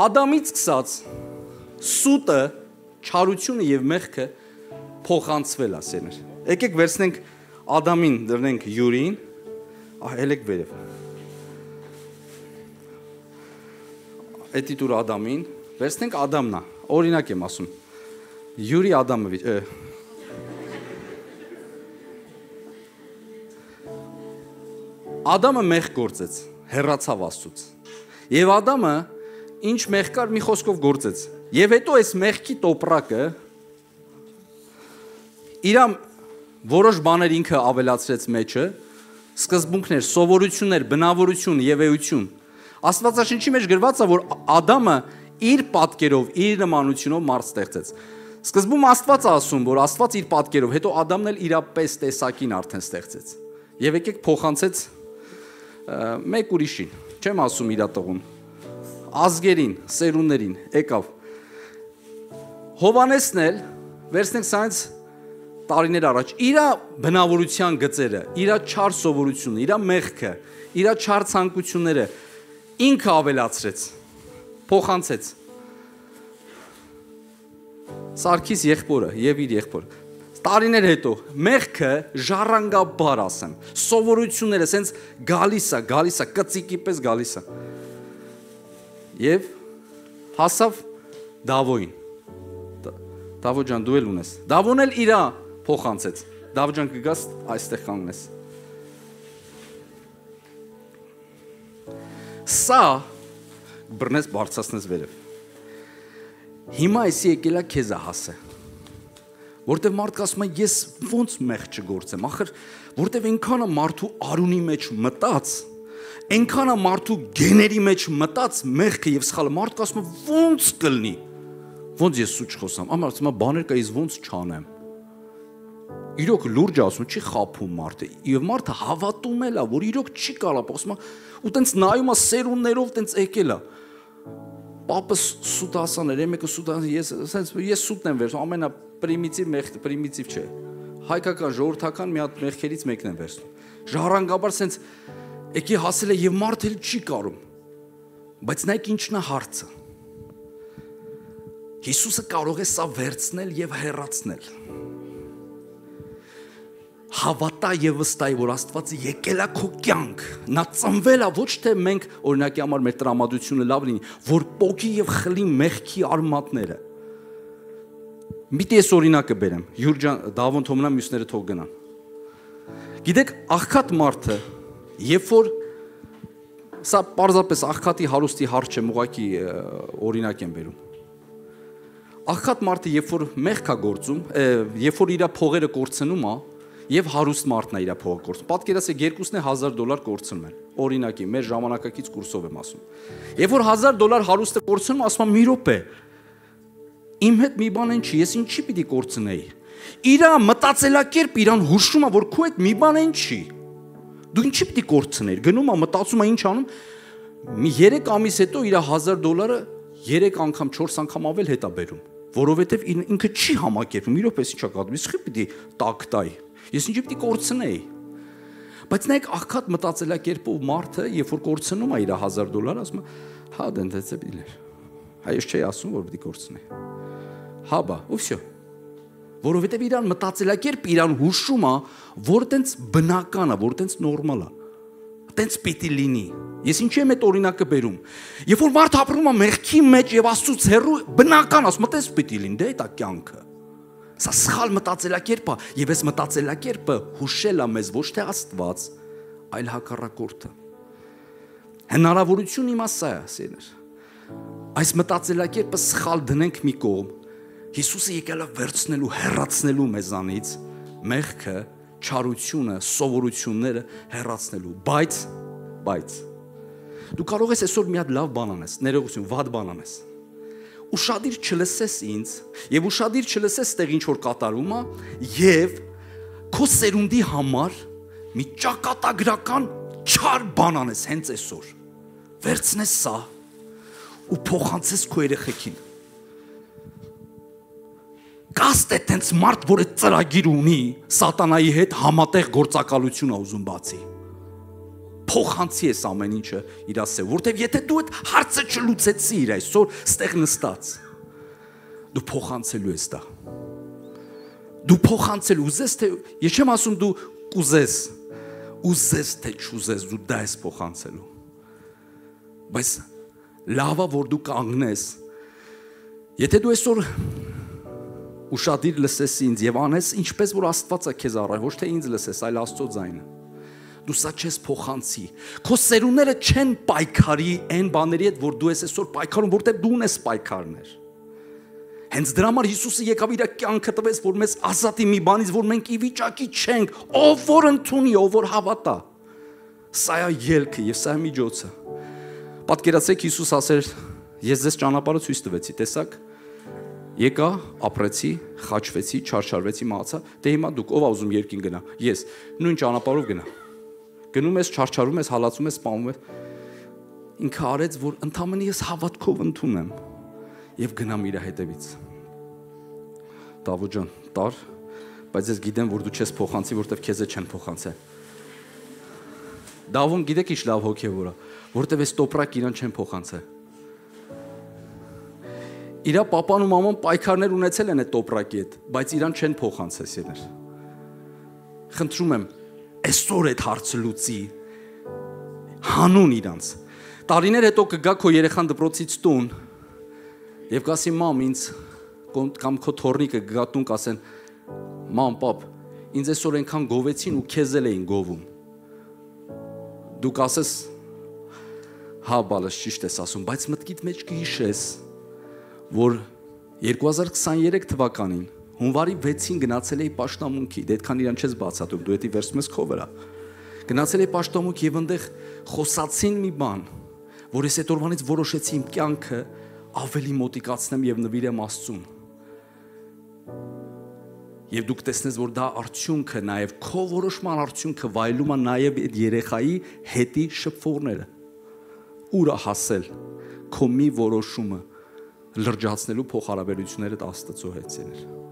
Ադամից սկսած սուտը, չարությունը եւ մեղքը փոխանցվել է սեներ։ Եկեք վերցնենք Ադամին, դրնենք Յուրին, ահ ելեք վերև։ Էդի դուր Ադամին, վերցնենք Ադամնա։ Օրինակ եմ ասում։ Յուրի Ադամովիչ, Ադամը մեղ գործեց, հեռացավ Աստծուց։ Եվ Ադամը ինչ մեղ կար մի խոսքով գործեց։ Եվ հետո այս մեղքի տոպրակը իր որոշ բաներ ինքը ավելացրեց մեջը, սկզբունքներ, սովորություններ, բնավորություն եւ էություն։ Աստվածաշնչի մեջ գրված է, որ Ադամը իր պատկերով, իր նմանությունով մարդ ստեղծեց։ Սկզբում Աստված ասում, որ Աստված իր պատկերով, հետո Ադամն էլ իրապես տեսակին արդեն ստեղծեց։ Եվ եկեք փոխանցեց մեկ ուրիշին, չեմ ասում իր տղուն, ազգերին, սերունդերին, եկավ։ Հովանեսն էլ վերցնենք սրանց տարիներ առաջ իր բնավորության գծերը, իր չար սովորությունը, իր մեղքը, իր չար ցանկությունները ինքը ավելացրեց, փոխանցեց։ Սարգիս եղբորը եւ իր եղբորը տարիներ հետո մեղքը ժառանգաբար ասեմ սովորությունները սենց գալիս է գալիս է կծիկի պես գալիս է եւ հասավ Դավոին Դավո ջան դու էլ ունես Դավոն էլ իրա փոխանցեց Դավո ջան կգաս այստեղ կանգնես Սա բռնես բարձրացնես վերև Հիմա էսի եկելա քեզա հասը որտեվ մարդը ասում է ես ոնց մեղ չգործեմ ախր որտեվ այնքանը մարդու արունի մեջ մտած այնքանը մարդու գեների մեջ մտած մեղքը եւ սխալը մարդը ասում է ոնց կլինի ոնց ես սուչ խոսամ ամառ ասում է բաներ կա ես ոնց չանեմ իրոք լուրջ ասում չի խափում մարդը եւ մարդը հավատում էլա որ իրոք չի կարա ասում ու տենց նայում է սերունդներով տենց եկելա պապը սուտասաներ, եմեկը սուտան, ես ասենց ես սուտն եմ վերցնում, ամենա պրիմիտիվ մեղ պրիմիտիվ չէ։ Հայկական ժողովրդական մի հատ մեղքերից մեկն եմ վերցնում։ Ժառանգաբար ասենց եկի հասել է եւ մարդը չի կարում։ Բայց նայեք ինչն է հարցը։ Հիսուսը կարող է սա վերցնել եւ հեռացնել հավատա եւ վստահի, որ Աստվածը եկել է քո կյանք։ Նա ծնվել է ոչ թե մենք օրինակի համար մեր տրամադրությունը լավ լինի, որ պոկի եւ խլի մեղքի արմատները։ Միտի ես օրինակը բերեմ։ Յուրջան Դավոն Թոմնա մյուսները թող գնան։ Գիտեք, աղքատ մարդը, երբ որ սա պարզապես աղքատի հարուստի հարց չեմ, ուղակի օրինակ եմ բերում։ Աղքատ մարդը, երբ որ մեղք է գործում, երբ որ իր փողերը կորցնում է, եւ հարուստ մարդն է իր փողը կորցնում։ Պատկերացեք երկուսն է 1000 դոլար կորցնում են։ Օրինակի, մեր ժամանակակից կուրսով եմ ասում։ Երբ որ 1000 դոլար հարուստը կորցնում, ասում եմ՝ «Մի րոպե։ Իմ հետ մի բան են չի, ես ինչի պիտի կորցնեի»։ Իրա մտածելակերպ իրան հուշում է, որ քո հետ մի բան են չի։ Դու ինչի պիտի կորցնեիր։ Գնում է, մտածում է ինչ անում։ Մի 3 ամիս հետո իր 1000 դոլարը 3 անգամ, 4 անգամ ավել հետ է բերում որովհետև ինքը չի համակերպում, իրոք էս ինչա կատում, իսկ պիտի տակ տայ։ Ես ինչի պիտի կորցնեի։ Բայց նայեք աղքատ մտածելակերպով մարդը, երբ որ կորցնում է իր 1000 դոլար, ասում է, հա դենտեցե բիլեր։ Հա ես չի ասում, որ պիտի կորցնի։ Հա բա, ու վсё։ Որովհետև իրան մտածելակերպ իրան հուշում է, որ տենց բնական է, որ տենց նորմալ է։ Տենց պիտի լինի։ Ես ինչի եմ այդ օրինակը բերում։ Երբ որ մարդ ապրում է մեղքի մեջ եւ Աստծուց հեռու, բնական ասում, տենց պիտի լինի, դա է կյանքը։ Սա սխալ մտածելակերպ է եւ այս մտածելակերպը հուշել է մեզ ոչ թե Աստված, այլ հակառակորդը։ Հնարավորություն իմա սա է, սեներ։ Այս մտածելակերպը սխալ դնենք մի կողմ։ Հիսուսը եկել է վերցնելու, հեռացնելու մեզանից մեղքը, չարությունը, սովորությունները հեռացնելու, բայց բայց դու կարող ես այսօր մի հատ լավ բան անես, ներողություն, վատ բան անես ուշադիր չլսես ինձ եւ ուշադիր չլսես տեղ ինչ որ կատարում է եւ քո սերունդի համար մի ճակատագրական չար բան անես հենց այսօր վերցնես սա ու փոխանցես քո երեխեքին կաստ է տենց մարդ, որը ծրագիր ունի սատանայի հետ համատեղ գործակալություն ուզում բացի։ փոխանցի ես ամեն ինչը իր ասել, որտեվ եթե դու այդ հարցը չլուծեցիր այսօր ստեղ նստած, դու փոխանցելու ես դա։ Դու փոխանցել ուզես թե ես չեմ ասում դու կուզես, ուզես թե չուզես, դու դա ես փոխանցելու։ Բայց լավա որ դու կանգնես։ Եթե դու այսօր ուշադիր լսես ինձ եւ անես ինչպես որ Աստվածը քեզ առայ, ոչ թե ինձ լսես, այլ Աստծո ձայնը։ Դու սա չես փոխանցի։ Քո սերուները չեն պայքարի այն բաների հետ, որ դու ես այսօր պայքարում, որտեղ դու ունես պայքարներ։ Հենց դրա համար Հիսուսը եկավ իր կյանքը տվեց, որ մեզ ազատի մի բանից, որ մենք ի վիճակի չենք, ով որ ընդունի, ով որ հավատա։ Սա է ելքը եւ սա է միջոցը։ Պատկերացրեք Հիսուս ասեր. Ես ձեզ ճանապարհը ցույց տվեցի, տեսակ, Եկա, ապրեցի, խաչվեցի, չարչարվեցի, մահացա։ Դե հիմա դուք ով ա ուզում երկին գնա։ Ես նույն ճանապարհով գնա։ Գնում ես, չարչարում ես, հալածում ես, սպանում ես։ Ինքը արեց, որ ընդամենը ես հավատքով ընդունեմ եւ գնամ իր հետևից։ Դավոթ ջան, տար, բայց ես գիտեմ, որ դու չես փոխանցի, որտեվ քեզ չեն փոխանցել։ Դավում գիտեք ինչ լավ հոգեվոր է, որտեվ այս տոպրակ իրան չեն փոխանցել Իրա papan ու մաման պայքարներ ունեցել են այդ տոպրակի հետ, բայց իրան չեն փոխանցել սեներ։ Խնդրում եմ, այսօր այդ հարցը լուծի հանուն իրանց։ Տարիներ հետո կգա քո երեխան դպրոցից տուն եւ կասի մամ ինձ կամ քո թորնիկը գա տուն կասեն մամ պապ ինձ այսօր այնքան գովեցին ու քեզ էլ էին գովում դու կասես հա բալս ճիշտ ես ասում բայց մտքիդ մեջ կհիշես որ 2023 թվականին հունվարի 6-ին գնացել էի Պաշտամունքի, դե այդքան իրան չես բացատրում, դու դա վերցնում ես քո վրա։ Գնացել էի Պաշտամունք եւ այնտեղ խոսացին մի բան, որ ես այդ օրվանից որոշեցի իմ կյանքը ավելի մոտիկացնեմ եւ նվիրեմ Աստծուն։ Եվ դուք տեսնես, որ դա արդյունքը նաև քո որոշման արդյունքը վայելում է նաև այդ երեխայի հետի շփվողները։ Ուրա հասել քո մի որոշումը լրջացնելու փոխհարաբերությունները Աստծո հետ ցեներ։